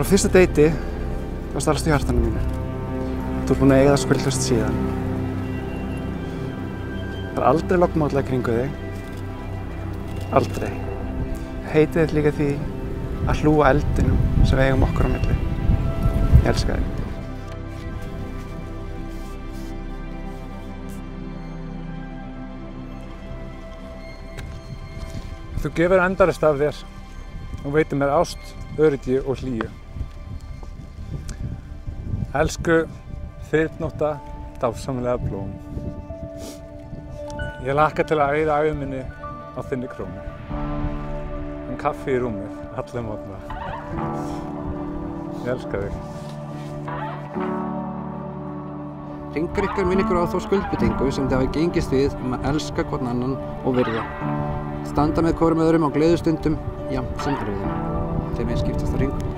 Frá fyrsta deiti þá starfst í hjartanum mínu. Þú ert búin að eiga það skuldlust síðan. Það er aldrei lokkmála kringu þig. Aldrei. Heitið þitt líka því að hlúa eldinum sem eigum okkur á milli. Ég elska þig. Þú gefur endarist af þér og veitir mér ást, öryggi og hlýju. Elsku þyrnóta dásamlega blóm. Ég laka til að æða æðu minni á þinni krónu. En kaffi í rúmið, allir mótna. Ég elska þig. Ringur ykkar minn ykkur á þá skuldbyttingu sem þið hafa gengist við um að elska hvern annan og virða. Standa með hvorum öðrum á gleðustundum, jafnt sem erfiðum. Þeim er skiptast á ringur.